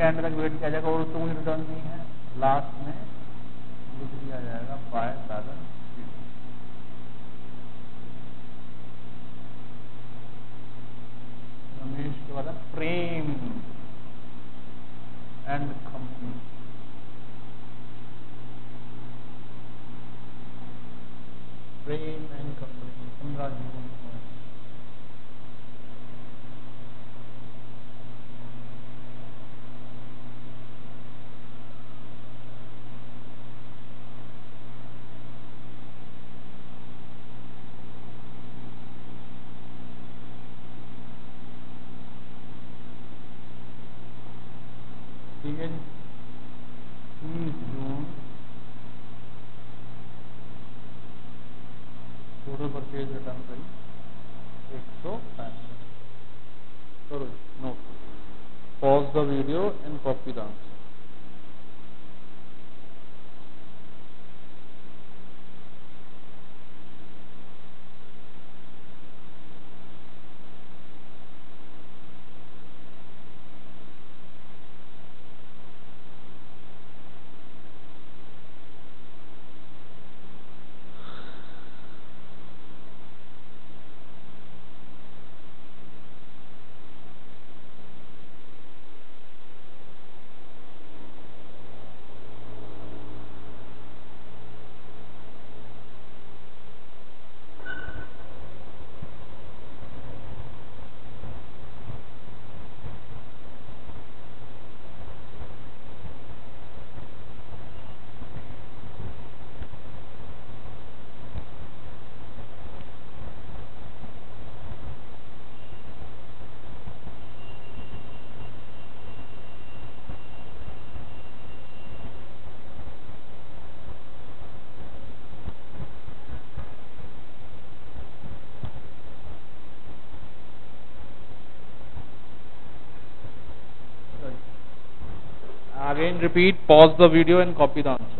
के एंड तक वेट किया जाएगा और उसको कोई रिटर्न नहीं है। लास्ट में लिख दिया जाएगा बाय सागर रमेश के बाद Prem and company Prem and company पंद्रह जून ठीक है जी तीस जून टोटल परचेज रिटर्न करी एक सौ पैंसठ करो note pause the video and copy the answer repeat, pause the video and copy the answer.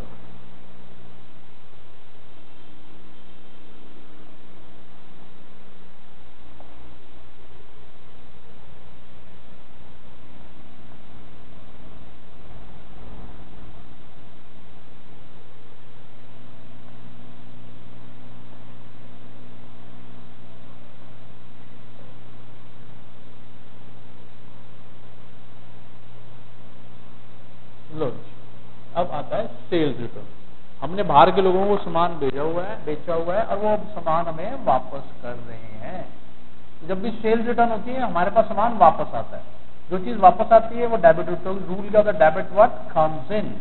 Sales return हमने बाहर के लोगों को सामान भेजा हुआ है, बेचा हुआ है और वो अब सामान हमें वापस कर रहे हैं। जब भी सेल्स रिटर्न होती है, हमारे पास सामान वापस आता है। जो चीज़ वापस आती है, वो डेबिट रिटर्न रूल क्या होता है? डेबिट व्हाट कम्स इन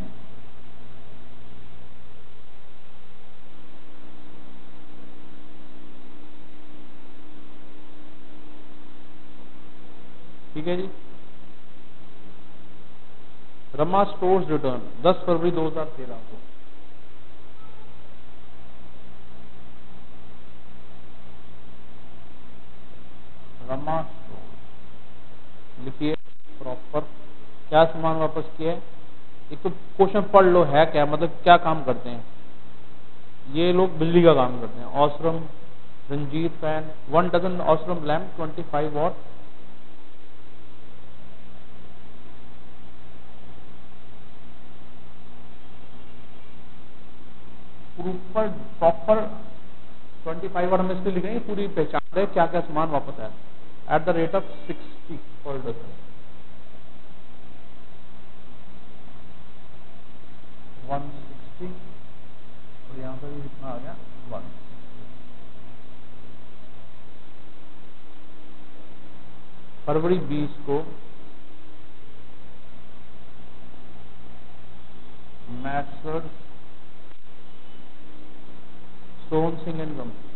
ठीक है जी? रमा स्टोर्स रिटर्न 10 फरवरी 2013 को। रमा स्टोर लिखिए प्रॉपर क्या सामान वापस किया है? एक तो क्वेश्चन पढ़ लो, है क्या? मतलब क्या काम करते हैं? ये लोग बिजली का काम करते हैं। Osram Ranjit fan one dozen Osram lamp twenty five watt ऊपर प्रॉपर ट्वेंटी फाइव और हम इसलिए लिखेंगे पूरी पहचान रहे क्या क्या सामान वापस आया। At the rate of sixty per dozen one sixty और यहाँ पर भी कितना आ गया वन फरवरी बीस को messrs Sohan Singh and company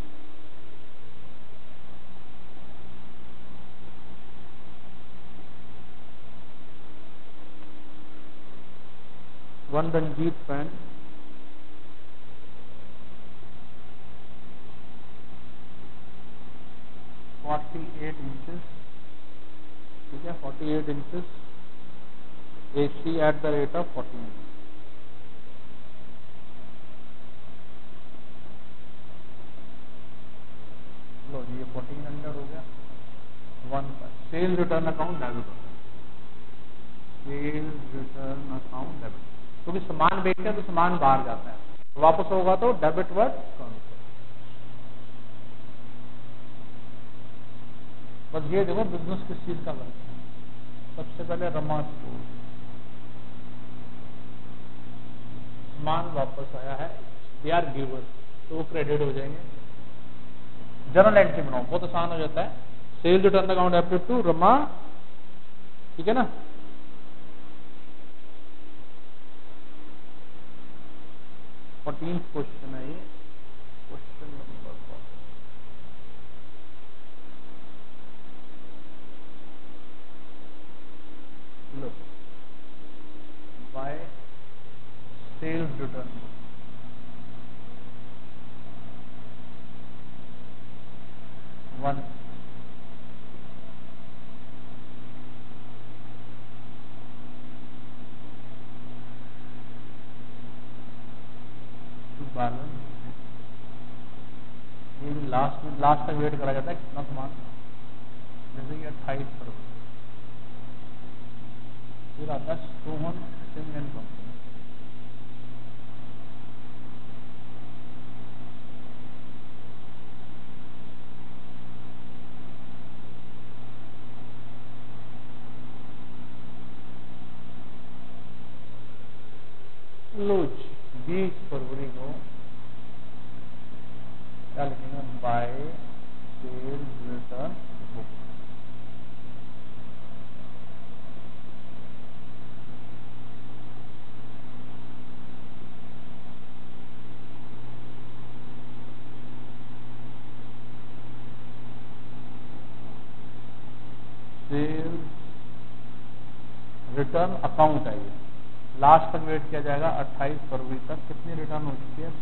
one Ranjit fan forty eight inches ठीक है forty eight inches A C at the rate of forty inch लो जी ये फोर्टीन हंड्रेड हो गया। One sale return account debit हो सेल्स रिटर्न अकाउंट डेबिट क्योंकि सामान बेचते हैं तो सामान बाहर जाता है। वापस होगा तो डेबिट वर्ड बस ये देखो बिज़नेस किस चीज़ का लगता है। सबसे पहले रमा स्टोर सामान वापस आया है। दे आर गिवर तो वो क्रेडिट हो जाएँगे। जर्नल एंट्री बनाओ बहुत आसान हो जाता है। सेल रिटर्न अकाउंट एप्टिव टू रमा ठीक है ना? फोर्टीन क्वेश्चन है ये क्वेश्चन नंबर लो बाय सेल्स रिटर्न वन ये लास्ट तक वेट करा जाता है कितना सामान। जैसे कि अट्ठाईस फरवरी फिर आता है सोहन सिंह एंड कंपनी लोच, बीस फरवरी को क्या लिखेंगे by sale return book sale return account ये। लास्ट तक वेट किया जाएगा 28 फरवरी तक। कितनी रिटर्न हो चुकी है?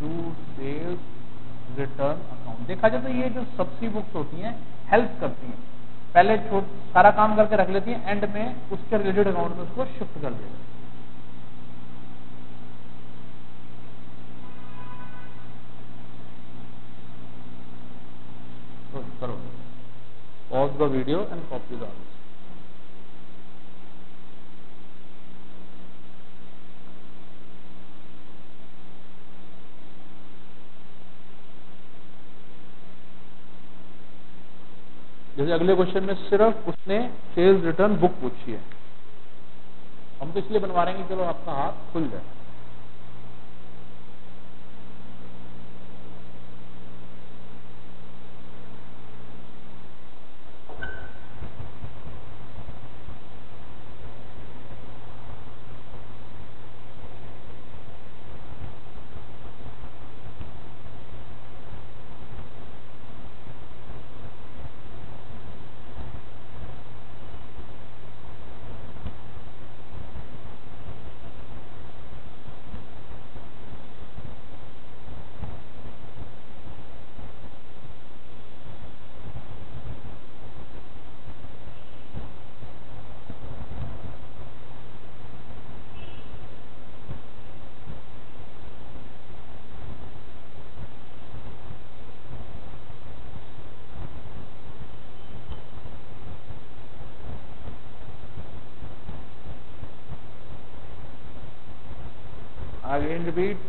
टू सेल्स रिटर्न अकाउंट देखा जाए तो ये जो सब्सिडी बुक्स होती हैं हेल्प करती हैं। पहले सारा काम करके रख लेती हैं एंड में उसके रिलेटेड अकाउंट में उसको शिफ्ट कर देते करो। Pause the video and copy the answer जैसे अगले क्वेश्चन में सिर्फ़ उसने सेल्स रिटर्न बुक पूछी है। हम तो इसलिए बनवा रहे हैं कि चलो आपका हाथ खुल जाए।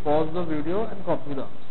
Pause the video and copy the answer.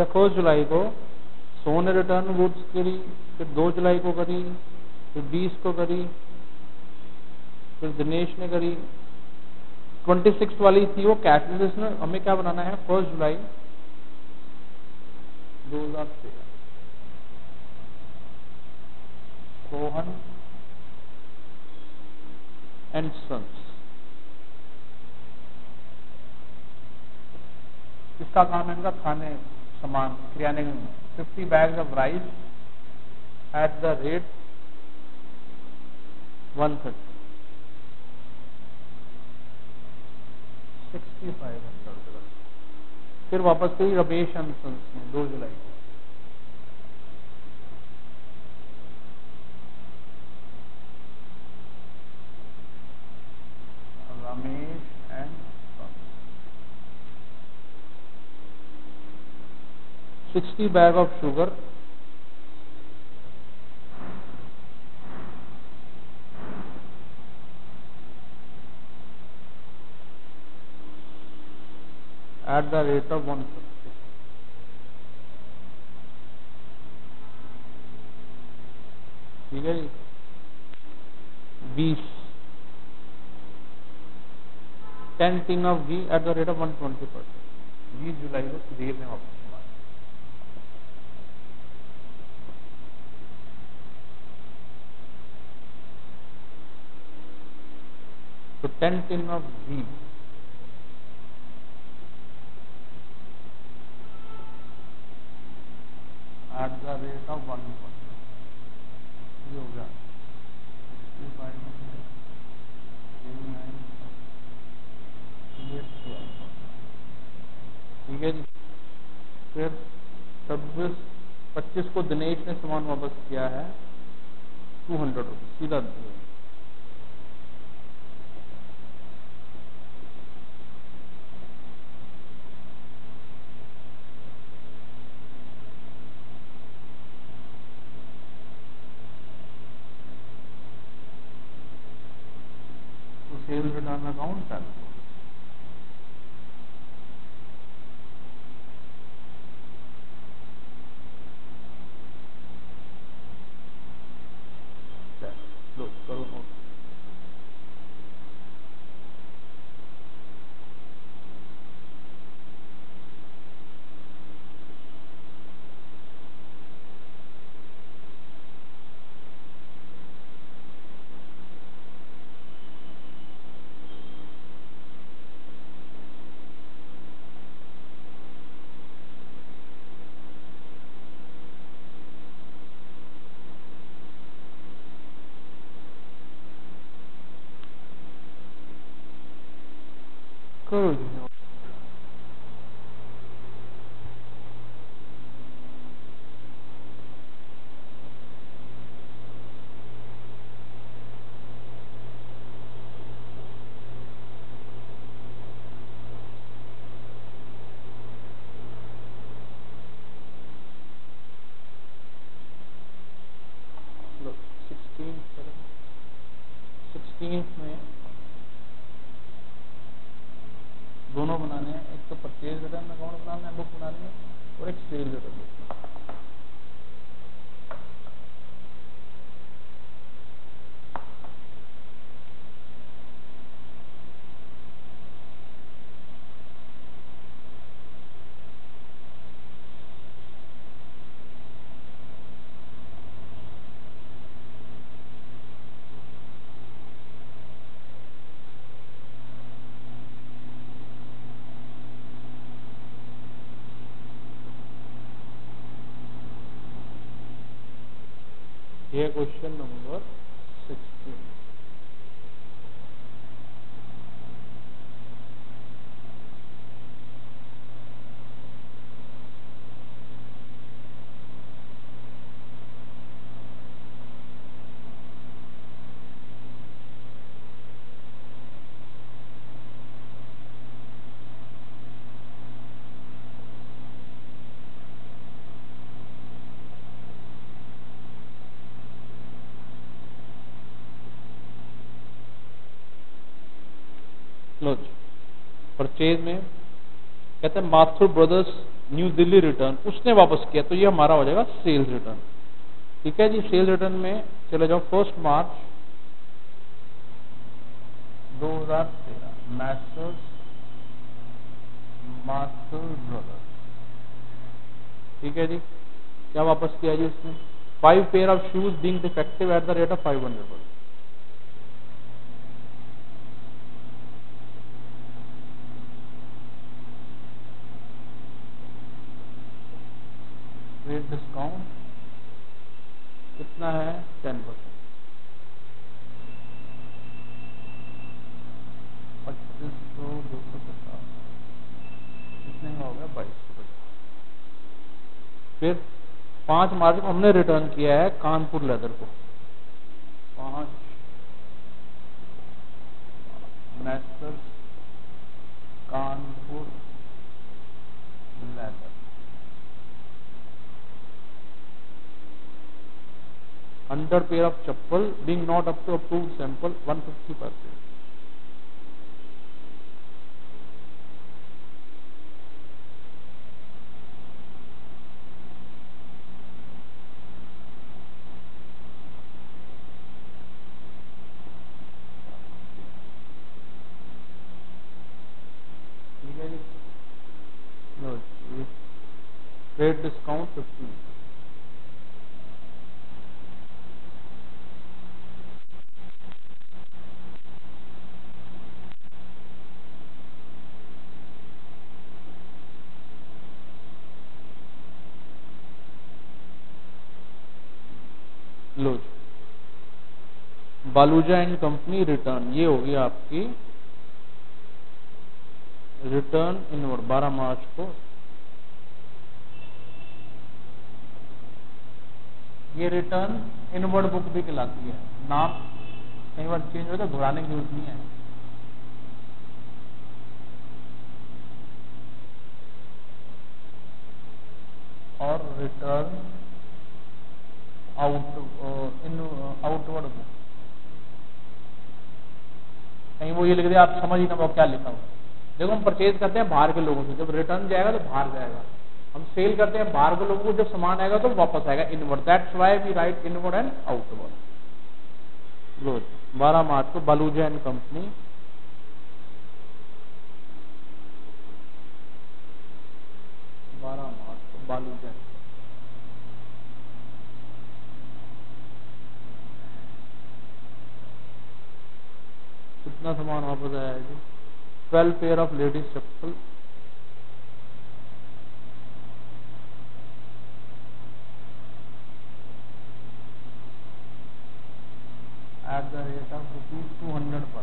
अच्छा फ़र्स्ट जुलाई को सो ने रिटर्न गुड्स करी फिर दो जुलाई को करी, फिर बीस को करी, फिर दिनेश ने करी। ट्वेंटी सिक्स वाली थी वो कैश में हमें क्या बनाना है? फ़र्स्ट जुलाई दो हज़ार तेरह। सोहन एंड सन्स इसका काम है इनका? खाने। सामान किराने fifty bags of rice at the rate one thirty sixty five hundred फिर वापस गई रमेश में दो जुलाई को। 60 bag of sugar at the rate of 1 ठीक है जी? बीस। Ten tin of ghee at the rate of one twenty percent बीस जुलाई को देर में वापस। तो ten tin of at the rate of 1 ये हो गया. ठीक है जी. फिर छब्बीस, पच्चीस को दिनेश ने सामान वापस किया है. टू हंड्रेड रुपीज़ सीधा दिया सेल्स रिटर्न अकाउंट चालू लो करो नोट करो क्वेश्चन नंबर 16 कहते हैं, Mathur brothers, New Delhi return. उसने वापस किया तो ये हमारा हो जाएगा सेल्स रिटर्न ठीक है जी? सेल्स रिटर्न में चले जाओ first March 2013 messrs Mathur brothers. ठीक है जी? क्या वापस किया जी उसने? Five pair of shoes being defective at the rate of five hundred rate discount कितना है टेन परसेंट पच्चीस सौ दो सौ पचास कितने का हो गया बाईस सौ पचास फिर पाँच मार्च को हमने रिटर्न किया है कानपुर लेदर को। पाँच Kanpur leather under pair of chappal being not up to approve sample one fifty percent discount fifty low Baluja and company return, ये होगी आपकी रिटर्न इनवर्ड 12 मार्च को ये रिटर्न इनवर्ड बुक भी कहलाती है। नाम कई बार चेंज हो तो घुराने की ज़रूरत नहीं है। और return out in outward book कहीं वो ये लिख दे आप समझ ही ना वो क्या लिखा हो देखो हम परचेज करते हैं बाहर के लोगों से। जब रिटर्न जाएगा तो बाहर जाएगा। हम सेल करते हैं बाहर के लोगों को जब सामान आएगा तो वापस आएगा inward that's why we write inward and outward good बारह मार्च को बलूजा एंड कंपनी बारह मार्च को बालूजा कितना सामान वापस आया है जी? Twelve pair of ladies chappal at the rate of rupees 200 per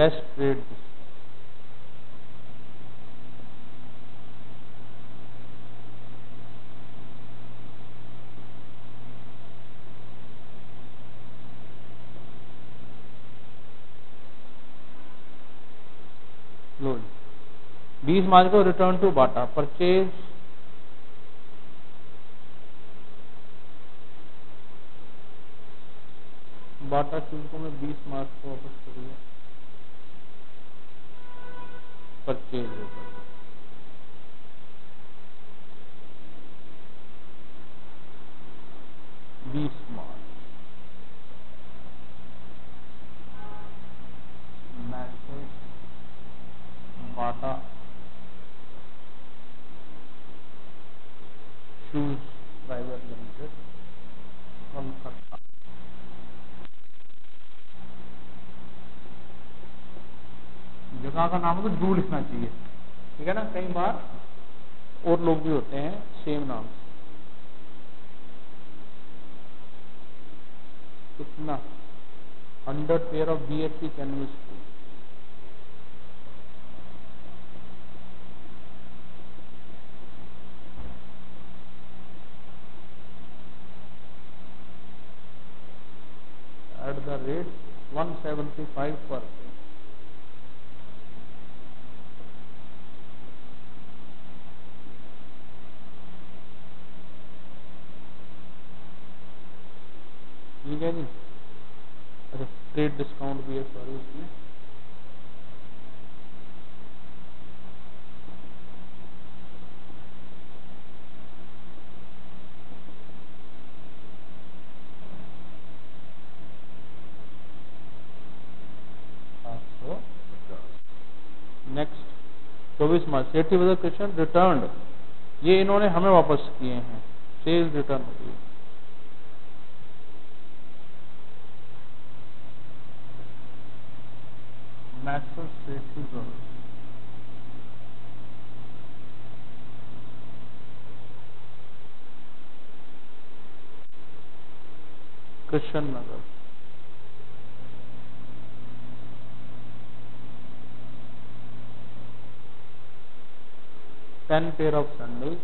less लो बीस मार्च को return to Bata purchase Bata shoes को मैं बीस मार्च को वापस कर दिया परचेज बीस मार्च। Messrs Bata shoes private limited Calcutta जगह का नाम है डू कई बार और लोग भी होते हैं सेम नाम कितना hundred pair of B S C canvas at the rate 175 per discount भी है सॉरी उसमें। नेक्स्ट चौबीस मार्च। सेठी क्वेश्चन रिटर्न ये इन्होंने हमें वापस किए हैं। सेल्स रिटर्न होती है। racism. Krishan Ten pair of sandals.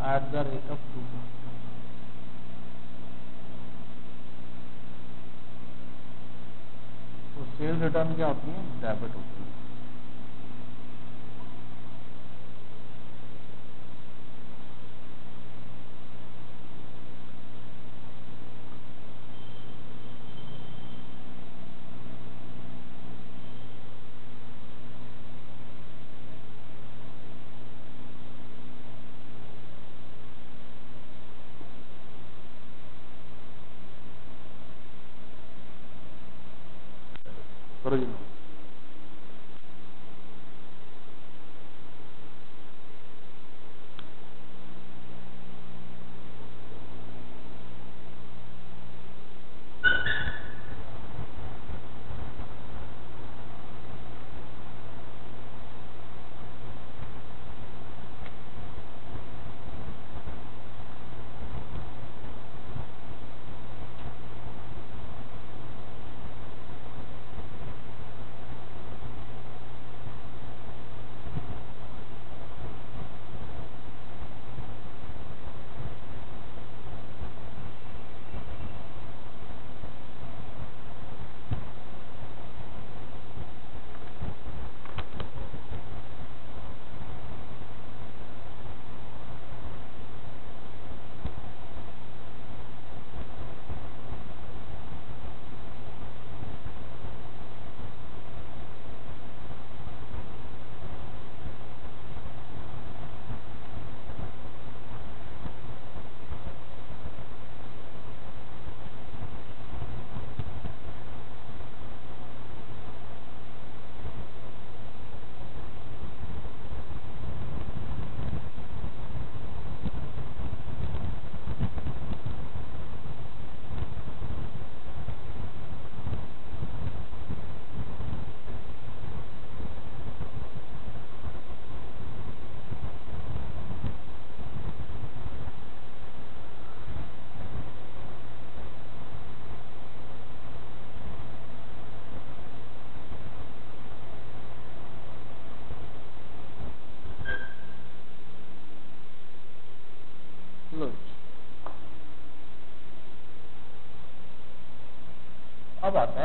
At the rate of two. तो रिटर्न क्या होती है? डेबिट होती है।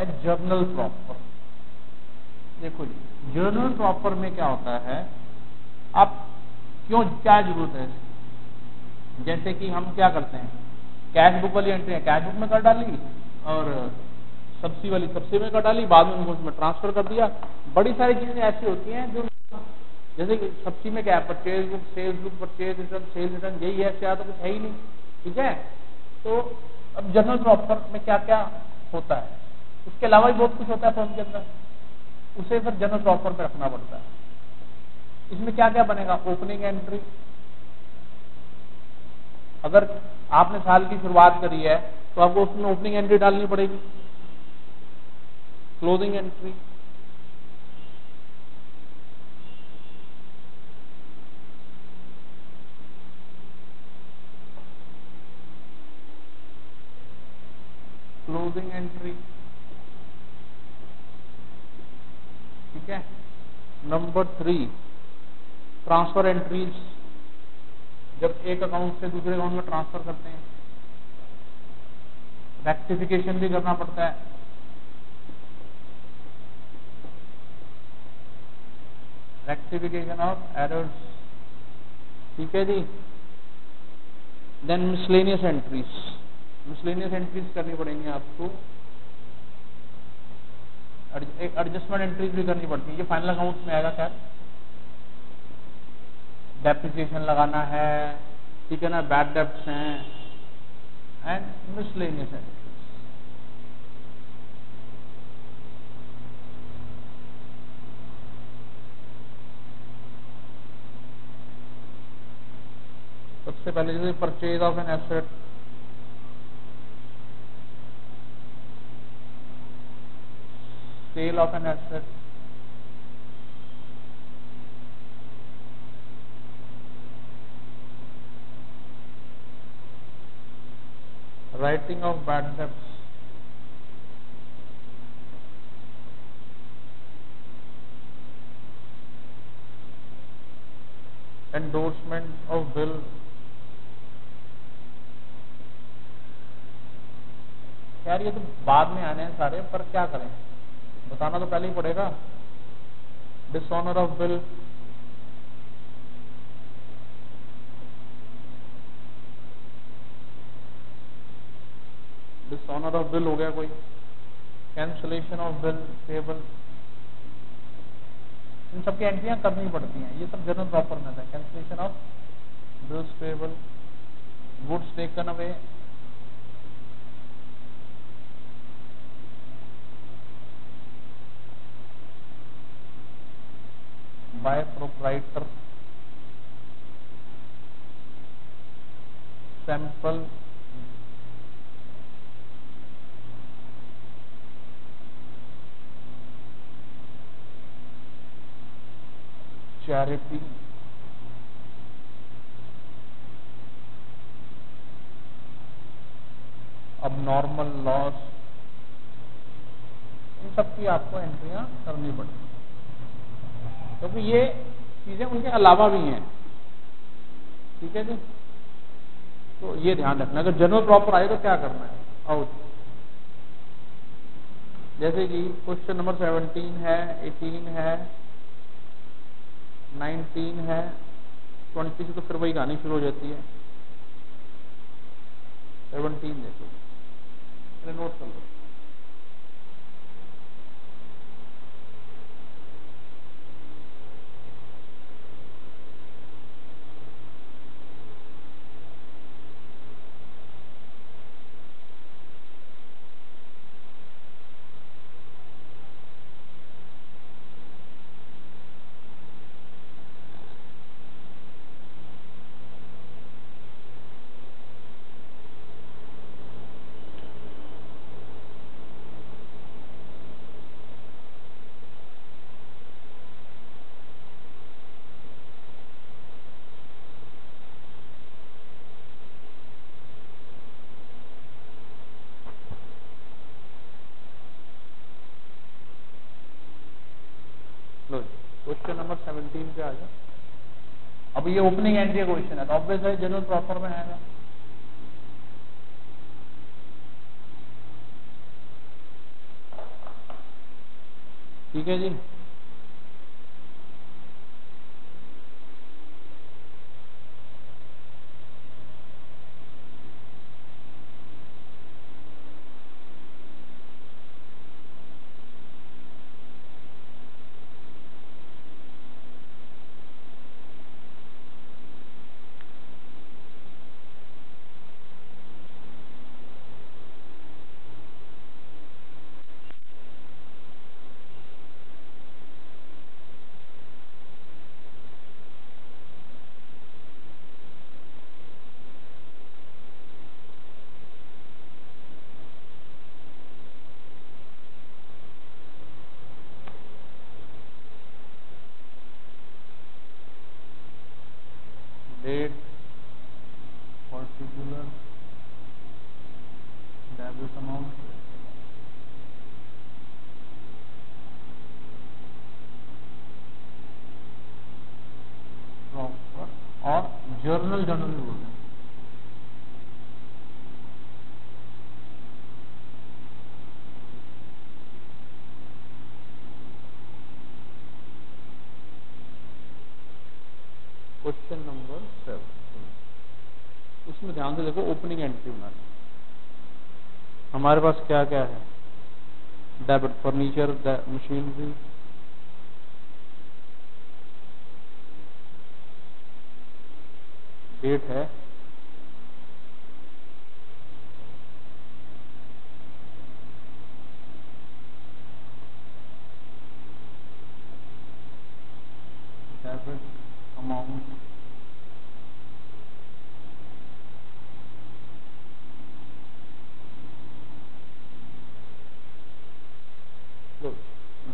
है जर्नल प्रॉपर देखो जी जर्नल प्रॉपर में क्या होता है? आप क्यों क्या ज़रूरत है जैसे कि हम क्या करते हैं? कैश बुक वाली एंट्री है कैश बुक में कर डाली और सब्सी वाली सब्सी में कर डाली, बाद में उनको उसमें ट्रांसफ़र कर दिया। बड़ी सारी चीज़ें ऐसी होती हैं जो जैसे कि सब्सी में क्या है purchase book sales book purchase return sales return यही है क्या तो कुछ है ही नहीं। ठीक है? तो अब जनरल प्रॉपर में क्या क्या होता है? उसके अलावा भी बहुत कुछ होता है फॉर्म के अंदर। उसे फिर जनरल प्रॉपर में रखना पड़ता है। इसमें क्या क्या बनेगा? ओपनिंग एंट्री अगर आपने साल की शुरुआत करी है तो आपको उसमें ओपनिंग एंट्री डालनी पड़ेगी। क्लोजिंग एंट्री क्लोजिंग एंट्री ठीक है? नंबर थ्री ट्रांसफ़र एंट्रीज जब एक अकाउंट से दूसरे अकाउंट में ट्रांसफ़र करते हैं रेक्टिफिकेशन भी करना पड़ता है। रेक्टिफिकेशन ऑफ़ एरर्स ठीक है जी? Then miscellaneous entries miscellaneous entries करनी पड़ेंगी आपको। एक एडजस्टमेंट एंट्री भी करनी पड़ती है। ये फाइनल अकाउंट में आएगा क्या? डेप्रिसिएशन लगाना है। ठीक है ना? बैड डेप्ट हैं। एंड मिसलेनियस है सबसे पहले जैसे purchase of an asset scale of an asset. Writing of bad debts. Endorsement of bill यार ये तो बाद में आने हैं सारे पर क्या करें बताना तो पहले ही पड़ेगा। Dishonour of bill dishonour of bill हो गया कोई। कैंसलेशन ऑफ़ विल टेबल इन सबकी एंट्रियाँ करनी पड़ती हैं। ये सब जनरल प्रॉपर में था cancellation of bills payable goods taken away by proprietor sample charity अब नॉर्मल लॉस इन सब की आपको एंट्रिया करनी पड़ेगी। क्योंकि तो ये चीज़ें उनके अलावा भी हैं। ठीक है जी? तो ये ध्यान रखना। अगर जनरल प्रॉपर आए तो क्या करना है? आउट जैसे कि क्वेश्चन नंबर सेवनटीन है एटीन है नाइनटीन है ट्वेंटी से तो फिर वही गानी शुरू हो जाती है। सेवनटीन देखो। नोट कर लो। सेवनटीन पे आ जाओ। अब ये ओपनिंग एंड के क्वेश्चन है तो ऑब्वियस है जनरल प्रॉपर में आएगा। ठीक है जी? you don't know the question number seven उसमें ध्यान से देखो ओपनिंग एंट्री बना हमारे पास क्या क्या है डेबिट फर्नीचर मशीनरी डेट है।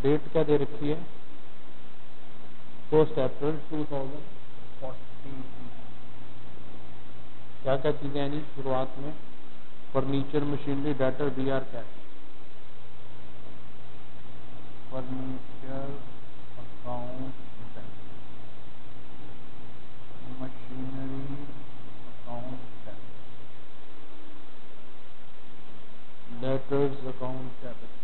डेट क्या दे रखी है? First April two thousand fourteen क्या क्या चीज़ें हैं जी शुरुआत में? Furniture machinery data B R क्या furniture account machinery account debtors account capital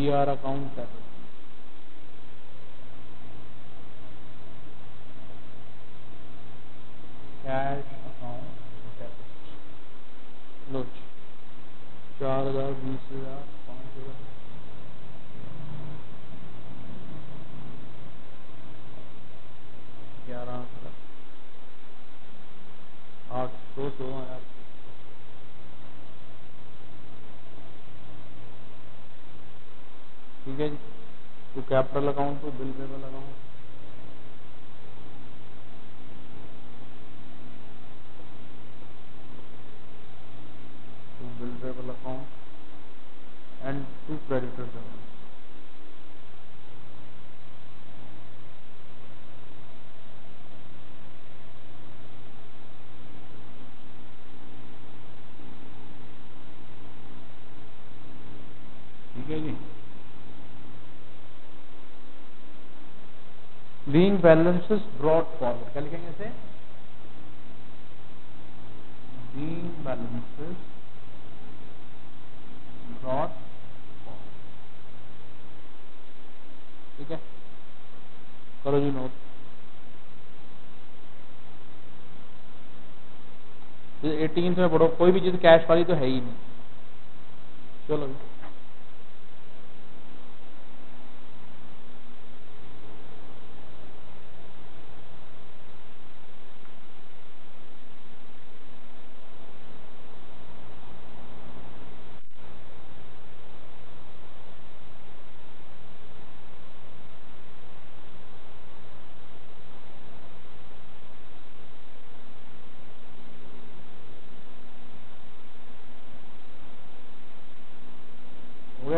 we are a. Cash account debit. Note. 4000 capital account तो bill payable account bill payable account and to creditors account ठीक लीन balances brought forward क्या लिखेंगे इसे? Lien balances brought ठीक है? करो जी note eighteen में पढ़ो, कोई भी चीज़ कैश वाली तो है ही नहीं। चलो जी।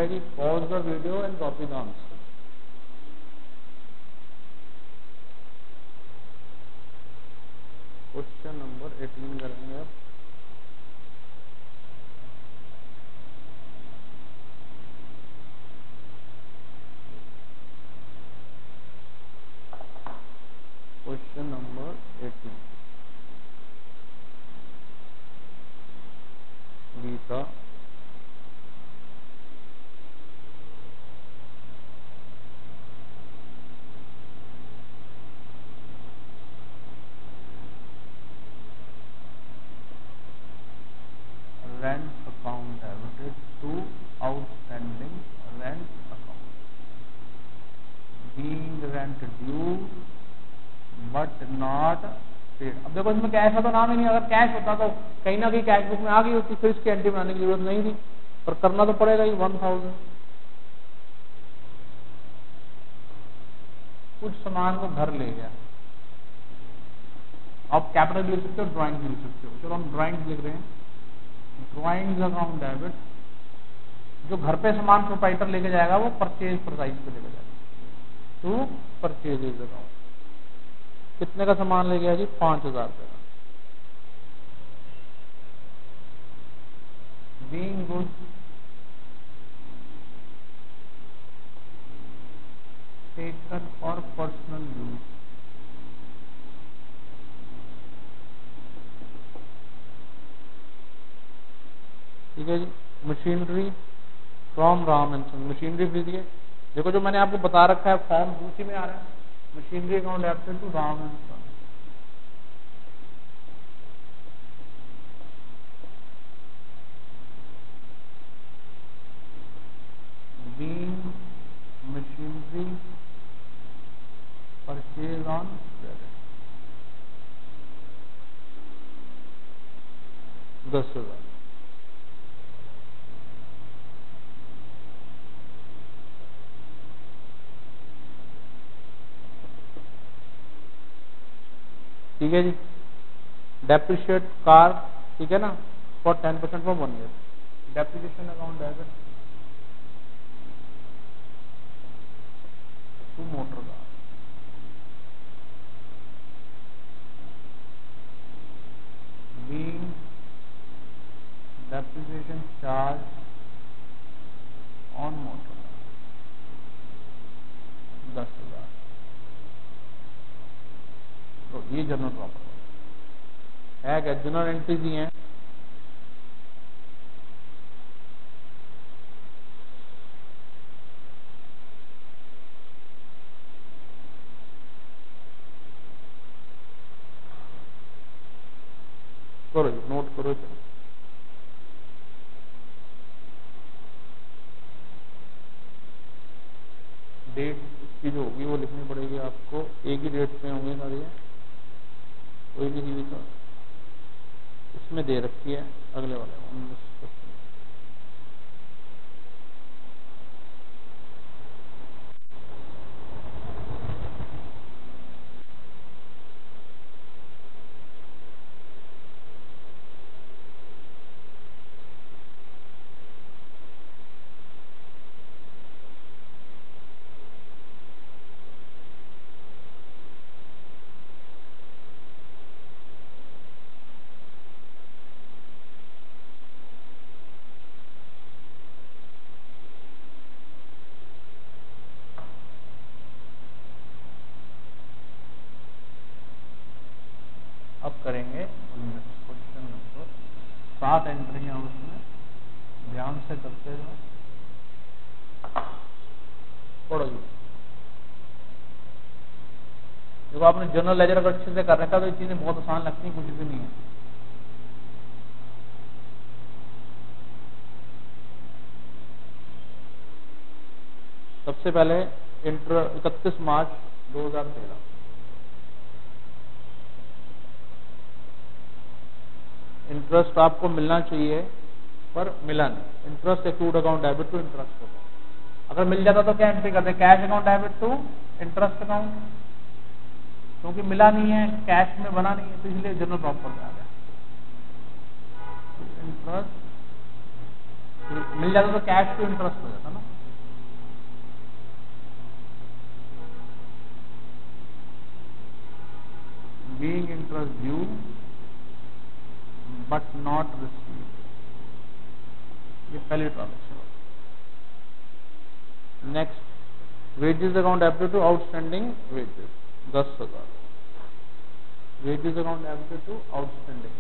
where pause the video and copy the answer. देखो इसमें कैश का तो नाम ही नहीं, अगर कैश होता तो कहीं ना कहीं कैश बुक में आ गई होती, फिर इसकी एंट्री बनाने की ज़रूरत नहीं थी। पर करना तो पड़ेगा ही वन थाउज़ेंड कुछ सामान को घर ले गया। आप कैपिटल लिख सकते हो ड्राइंग लिख सकते हो। चलो हम ड्राइंग लिख रहे हैं। ड्राइंग अकाउंट डेबिट जो घर पे सामान प्रोपाइटर लेके जाएगा, वो परचेज प्राइस पे लेके जाएगा। टू परचेज अकाउंट कितने का सामान ले गया जी? पाँच हज़ार रुपए का। Being good taken for personal use. ठीक है जी? Machinery from Ram and machinery दीजिए देखो जो मैंने आपको बता रखा है फॉर्म दूसरी में आ रहा है। Machinery account एप्टेड to Ram and son being machinery purchase on credit दस हज़ार ठीक है जी? डेप्रिशिएट कार ठीक है ना? For ten percent for one year depreciation account debit to motor car being depreciation charge on motor दस हज़ार तो ये जनरल क्या जनरल एंट्री दी है करो जी नोट करो चलो डेट की जो होगी वो लिखनी पड़ेगी आपको एक ही डेट पे होंगे सारी कोई भी नहीं तो इसमें दे रखी है अगले वाले उन्नीस अब करेंगे। क्वेश्चन नंबर सात एंट्रियाँ उसमें। ध्यान से करते जाओ पढ़ो जी। देखो आपने जनरल लेजर अगर अच्छे से कर रखा तो ये चीज़ें बहुत आसान लगती कुछ भी नहीं है। सबसे पहले इंटर इकतीस मार्च 2013 इंटरेस्ट आपको मिलना चाहिए, पर मिला नहीं। Interest accrued account debit to interest account अगर मिल जाता तो क्या एंट्री करते cash account debit to interest account क्योंकि मिला नहीं है कैश में बना नहीं है तो इसलिए जनरल प्रॉपर में आ गया इंटरेस्ट मिल जाता तो कैश टू इंटरेस्ट हो जाता ना। Being interest due but not received ये पहली transaction next wages account एप्टी to outstanding wages दस हजार wages account एप्टी to outstanding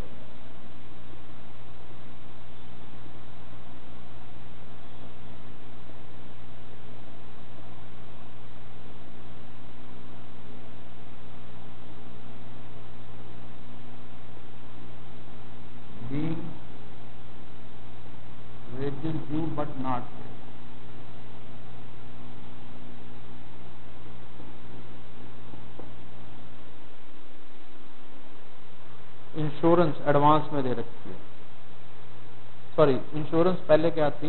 Sorry insurance पहले क्या थी?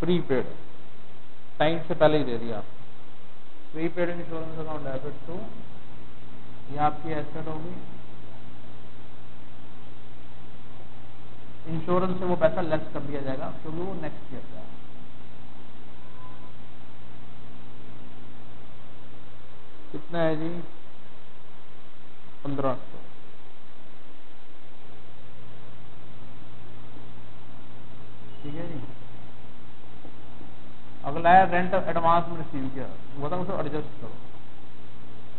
प्रीपेड टाइम से पहले ही दे दिया prepaid insurance account debit to ये आपकी एसेट होगी। इंश्योरेंस से वो पैसा लेस कर दिया जाएगा, क्योंकि वो नेक्स्ट ईयर का कितना है जी? पंद्रह सौ। ठीक है जी। अगला है रेंट एडवांस में रिसीव किया बताओ उसको एडजस्ट करो।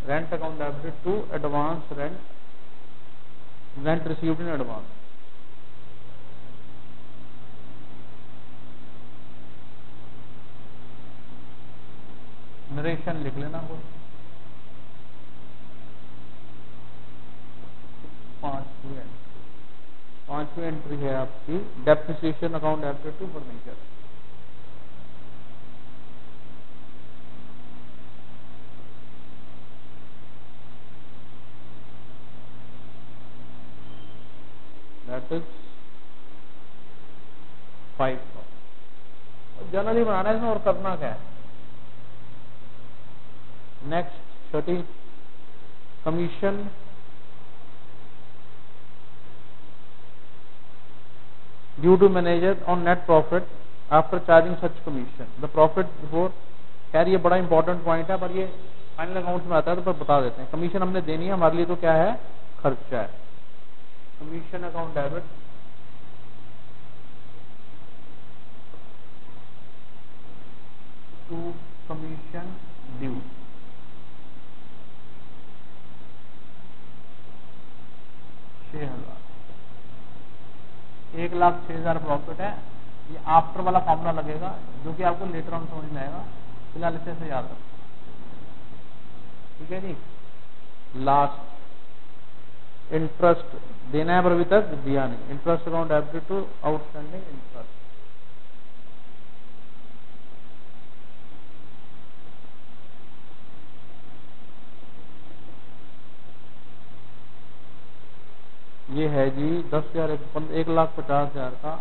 Rent account debit to advance rent rent received in advance narration लिख लेना हो पाँच स्टूडेंट पांचवी एंट्री है आपकी depreciation account entry to furniture that is five generally बनाना है इसमें और करना क्या है? नेक्स्ट छोटी commission due to manager on net profit after charging such commission the profit before खैर, ये बड़ा इंपॉर्टेंट पॉइंट है, पर ये फाइनल अकाउंट में आता है तो पर बता देते हैं। कमीशन हमने देनी है, हमारे लिए तो क्या है? खर्चा है। Commission account debit to commission due छह हज़ार। एक लाख छह हज़ार प्रॉफिट है। ये आफ्टर वाला फॉर्मूला लगेगा, जो कि आपको लेटर ऑन समझ में आएगा। फ़िलहाल इसे से याद रखो। ठीक है जी? लास्ट इंटरेस्ट देना है पर अभी तक, दिया नहीं। इंटरेस्ट अकाउंट एवरी टू आउटस्टैंडिंग इंटरेस्ट ये है जी दस हज़ार एक, एक लाख पचास हज़ार का।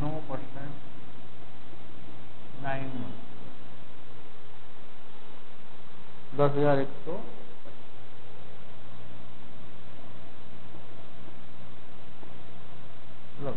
नौ परसेंट नाइन दस हज़ार एक सौ। तो,